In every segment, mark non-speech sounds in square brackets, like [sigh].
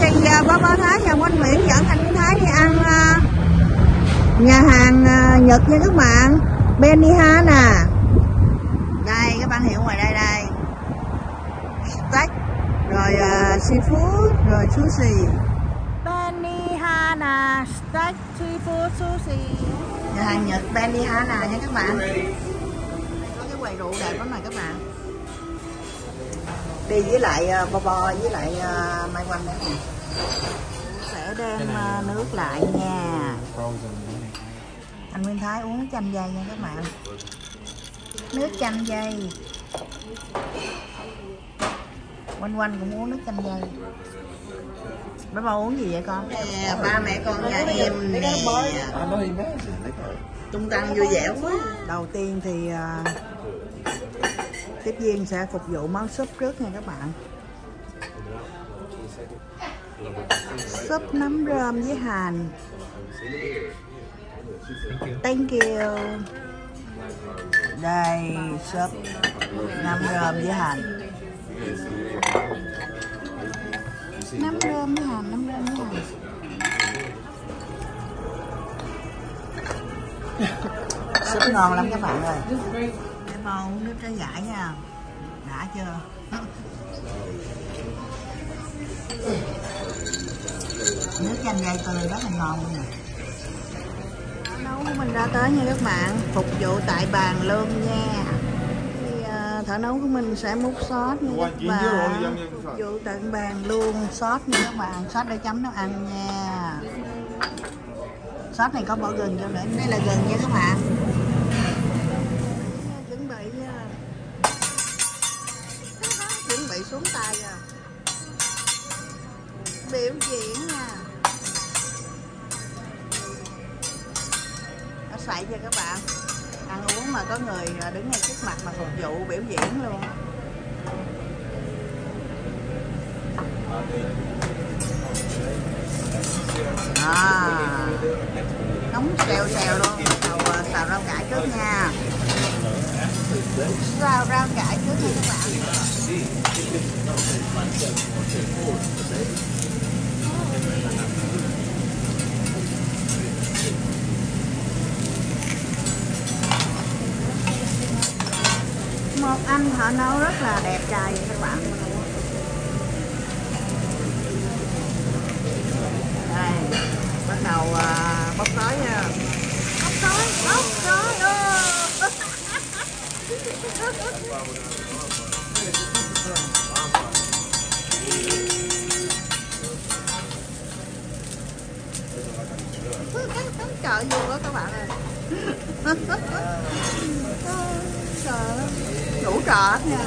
thì à, ba ba Thái và Quanh Nguyễn dẫn anh Thái đi ăn à, nhà hàng à, Nhật nha các bạn. Beniha nè. Đây các bạn hiểu ngoài đây đây. Steak rồi uh, seafood rồi sushi. Benihana steak seafood sushi. Nhà hàng Nhật Benihana nha các bạn. Có cái quầy rượu đẹp lắm này các bạn đi với lại uh, bo bo với lại uh, mai quanh đấy sẽ đem uh, nước lại nha. anh Nguyên Thái uống nước chanh dây nha các bạn. Nước chanh dây. Quanh quanh cũng uống nước chanh dây. Bé bao uống gì vậy con? Nè ba mẹ con nhà em nè. Tung tăng vui vẻ quá. Đầu tiên thì uh, tiếp viên sẽ phục vụ món súp trước nha các bạn. Súp nấm rơm với hành. Thank you. Đây, súp nấm rơm với hành. Nấm rơm với hành, nấm rơm với hành. Súp ngon lắm các bạn ơi uống nước trái giải nha. Đã chưa? Nước chanh dây tươi rất là ngon luôn nè. Nấu của mình đã tới nha các bạn. Phục vụ tại bàn luôn nha. Thì, uh, thợ nấu của mình sẽ múc sốt nha các bạn. phục vụ tận bàn luôn sốt nha các bạn. Sốt để chấm nấu ăn nha. Sốt này có bỏ gừng cho nữa. Đây là gừng nha các bạn biểu diễn nha nó xoay cho các bạn. Ăn uống mà có người à, đứng ngay trước mặt mà phục vụ biểu diễn luôn. À, nóng xèo xèo luôn. Xào, xào rau cải trước nha. Xào rau cải trước nha các bạn một anh họ nấu rất là đẹp trời các bạn. Đây bắt đầu à, uh, bốc khói nha. Bóc khói bóc khói ô chợ vô đó các bạn ơi trời ơi đủ trò dạ hết nha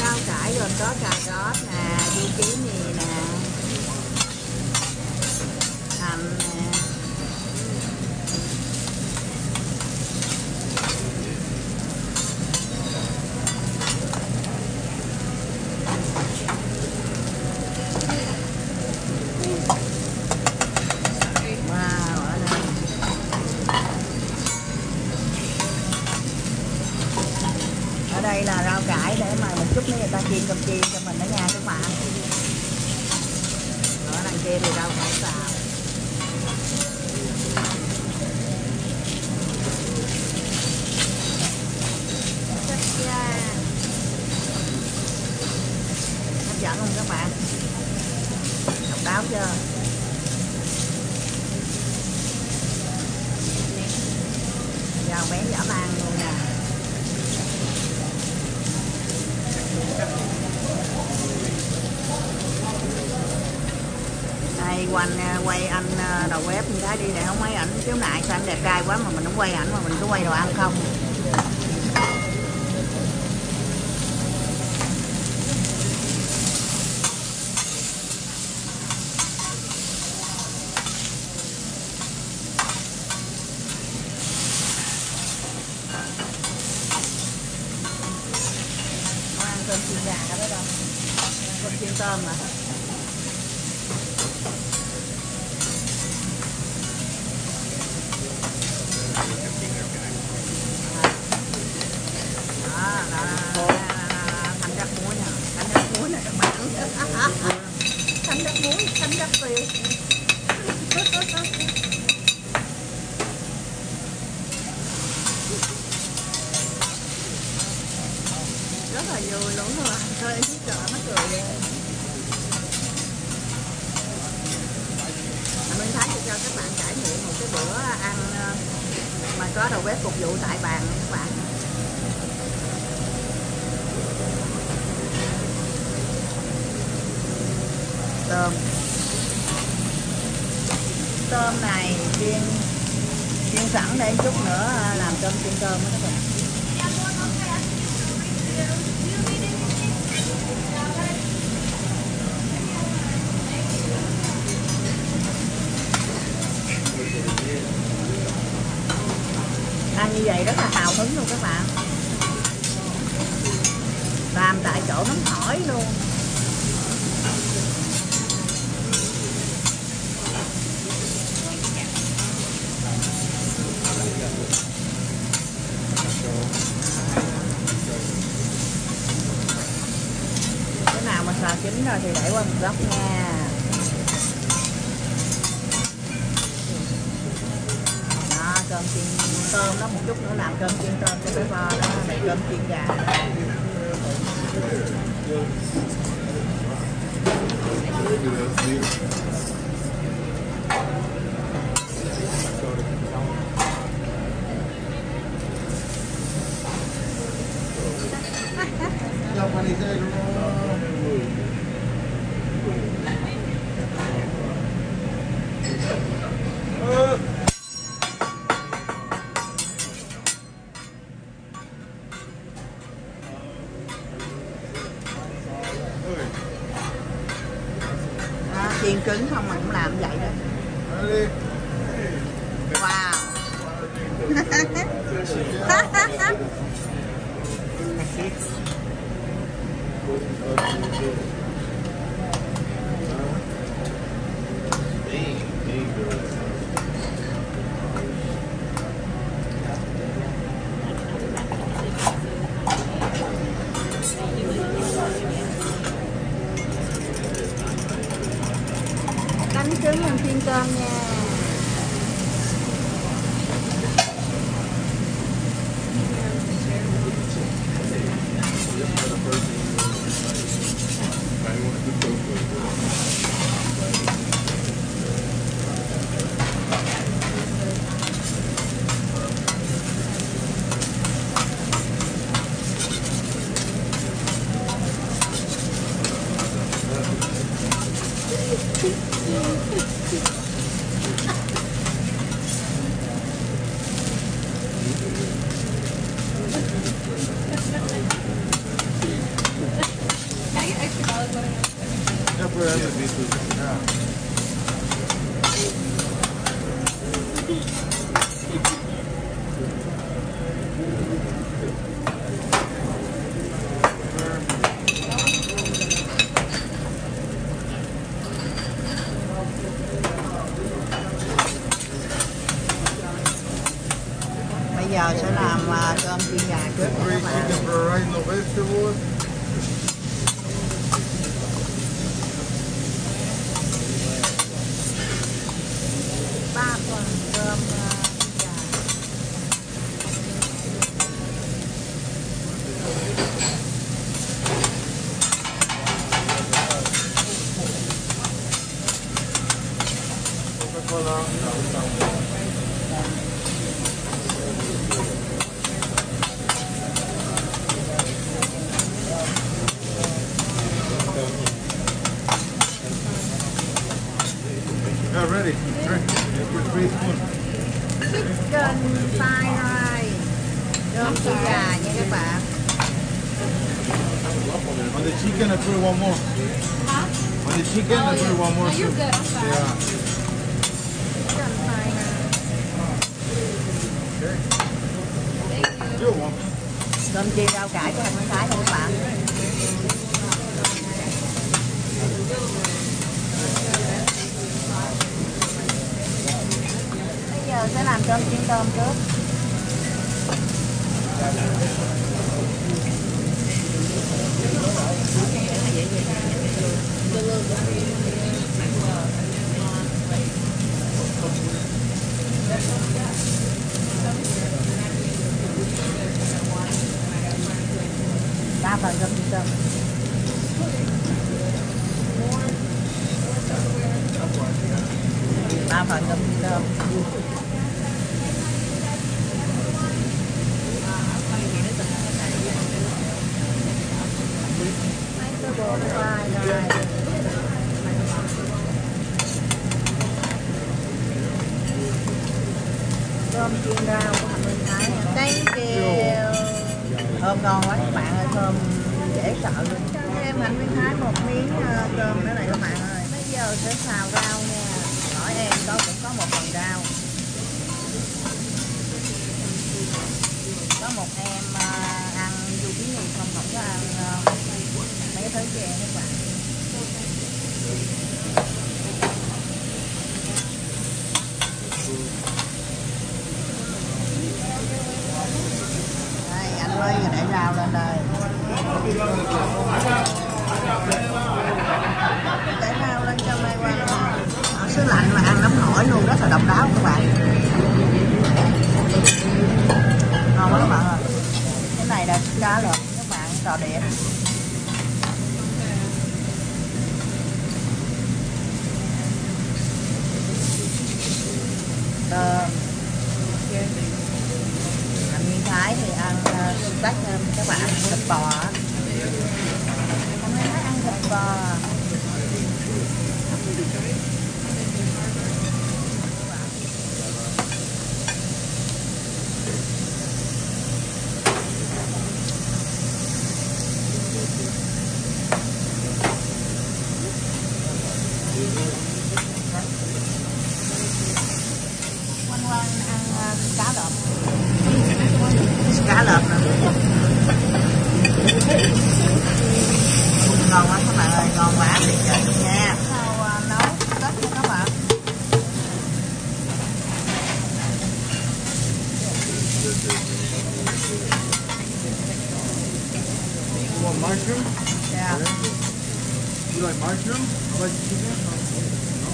rau cải gồm có cà rốt nè zucchini nè hành nè wow ở đây ở đây là rau cải để mà một chút nữa người ta chiên cơm chiên cho mình đó nha các bạn ở đằng kia thì rau cải xào hấp dẫn không các bạn độc đáo chưa rau bé dã man luôn nè đây quanh à, quay anh à, đầu bếp mình thấy đi để không mấy ảnh. Chiếu nại sao anh đẹp trai quá mà mình không quay ảnh mà mình cứ quay đồ ăn không cơm chiên gà đó phải không cơm chiên tôm mà đó, đó, đó, đó, thành đất muối nè thành đất muối nè các bạn thành đất muối thành đất tiền rất là vui luôn các bạn thôi em sợ nó cười ghê À, mình thấy cho các bạn trải nghiệm một cái bữa ăn ờ, mà có đầu bếp phục vụ tại bàn các bạn. Tôm. Tôm này chiên chiên sẵn để chút nữa à, làm cơm chiên tôm đó các bạn. Ăn như vậy rất là hào hứng luôn các bạn. Làm tại chỗ nóng hỏi luôn. Cái nào mà xào chín rồi thì để qua một góc nha. Cơm chiên tôm đó một chút nữa làm cơm chiên tôm cho cái vo đó này cơm chiên gà. đó, trứng không mà cũng làm vậy đó wow cánh trứng làm chiên tôm nha bây giờ sẽ làm à, cơm chiên gà trước nha Three các bạn chicken fried no vegetables. Ba phần cơm à, chicken fried rice cơm chiên gà nha các bạn On the chicken, I put one more. Huh? On the chicken, I put one more. No, you're good. I'm sorry. Yeah. chicken fried rice Okay. Cơm chiên rau cải của anh Thái nha các bạn bây giờ sẽ làm cơm chiên tôm trước. Ba phần cơm chiên tôm ba phần cơm chiên tôm mấy cái bột khoai rồi cơm chiên rau của Minh Thái thank you thơm ngon quá các bạn ơi thơm dễ sợ luôn. Cho em Hạnh Minh Thái một miếng ờ, cơm nữa này các bạn ơi. Bây giờ sẽ xào rau nha hỏi em có cũng có một phần rau có một em ờ, ăn du ký nhiều không không có ăn ờ, mấy cái thứ kia các bạn đây anh mới vừa để rau lên đây để rau lên cho mai quan ở xứ lạnh mà ăn nóng hổi luôn rất là độc đáo các bạn. Ngon quá các bạn ơi. Cái này là cá lợn các bạn trò đẹp ờ, tôm Hạnh Nguyên Thái thì ăn uh, các bạn thịt bò ăn thịt bò à? You want mushroom? dạ You like mushroom? You like chicken? No. No?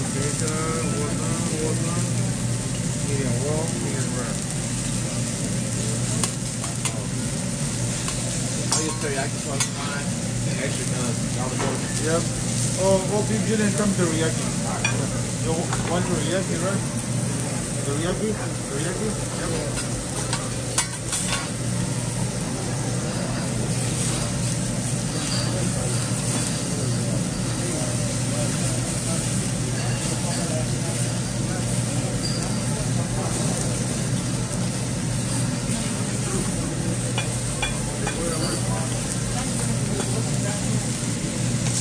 Okay, sir. Water, water. Medium well, medium rare. Oh, yes, teriyaki sauce fine. Extra garlic butter. Yep. Oh, well, beef didn't come to teriyaki. You want teriyaki, right? Teriyaki? Teriyaki? Yep.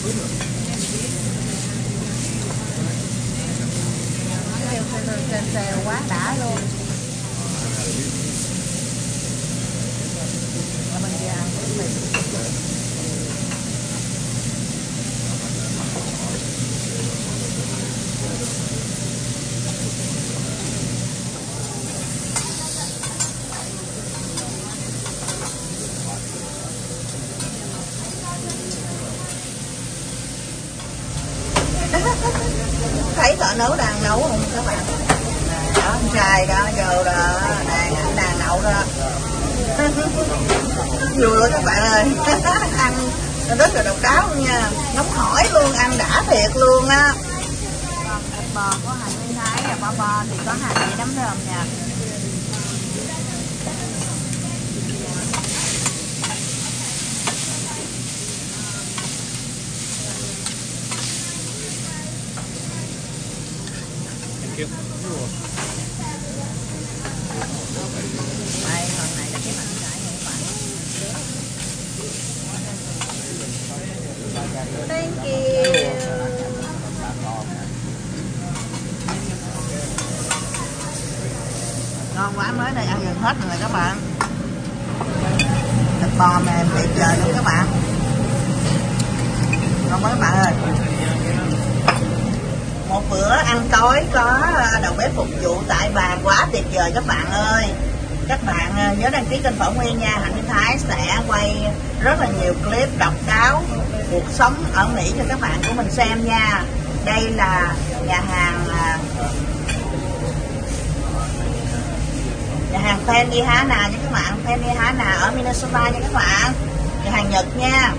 Theo lên xe quá đã luôn. Ở bên kia ăn cái mì. Thấy thợ nấu đang nấu không? Các bạn đó trai đó vô đó, đang anh đang nậu đó. [laughs] Vui quá các bạn ơi. [laughs] Ăn rất là độc đáo luôn nha. Nóng hỏi luôn, ăn đã thiệt luôn á. Bò có hành nguyên thái và bò bò thì có hành với nấm rơm nha Thank you. đây phần này là cái hành trái nha các bạn thank you ngon quá mới này ăn gần hết rồi các bạn. Thịt bò mềm tuyệt vời luôn các bạn. Ngon quá các bạn ơi. Một bữa ăn tối có ờ, đầu bếp phục vụ tại bàn quá tuyệt vời các bạn ơi. Các bạn ờ, nhớ đăng ký kênh Phở Nguyên nha. Hạnh Minh Thái sẽ quay rất là nhiều clip độc đáo cuộc sống ở Mỹ cho các bạn của mình xem nha. Đây là nhà hàng ờ, à, nhà hàng há Hana nha các bạn Penny Hana ở Minnesota nha các bạn nhà hàng Nhật nha.